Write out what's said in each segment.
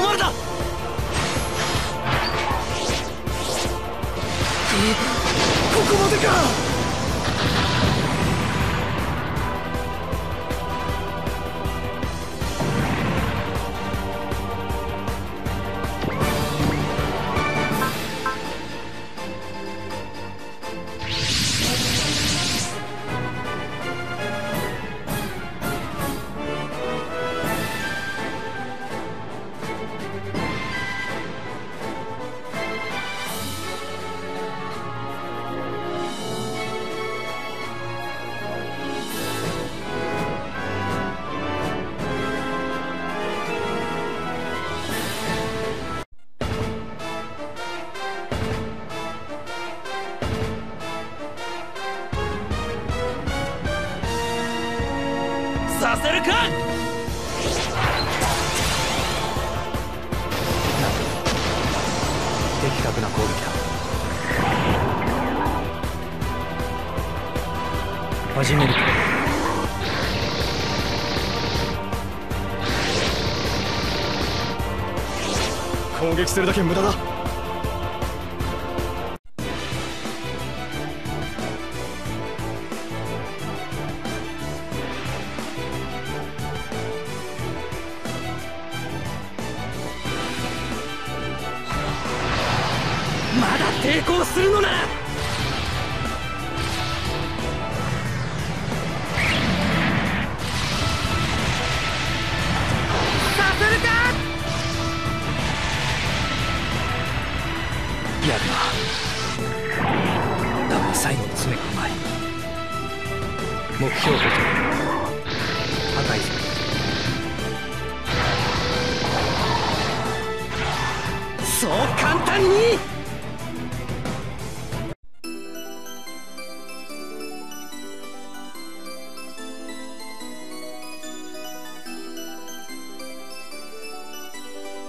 まれたここまでか。させるか？的確な攻撃だ。始める。か攻撃するだけ無駄だまだ抵抗するのなら。させるか！やるな。だが最後の詰めがうまい目標補助破壊するそう簡単に！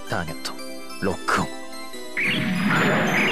ターゲット。ロックオン。